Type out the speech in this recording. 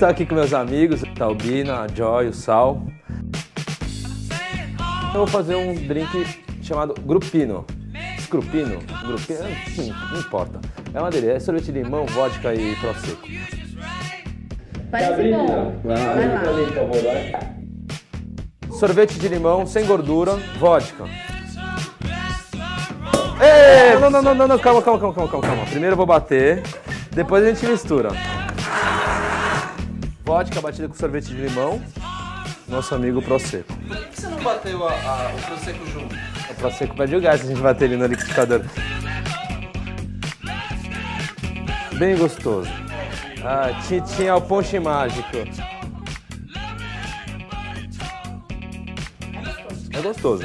Estou aqui com meus amigos, a Albina, a Joy, o Sal. Eu vou fazer um drink chamado Grupino. Grupino? Grupino? Sim, não importa. É uma delícia. É sorvete de limão, vodka e prosecco. Parece bom. Vai lá. Sorvete de limão, sem gordura, vodka. Ei, não, não, não, não, não, calma, calma, calma, calma, calma. Primeiro eu vou bater, depois a gente mistura. Vodka batida com sorvete de limão, nosso amigo Prosecco. Por que você não bateu a, a, o Prosecco junto? O Prosecco perde o gás se a gente bater ele no liquidificador. Bem gostoso. Ah, tinha o ponche mágico. É gostoso.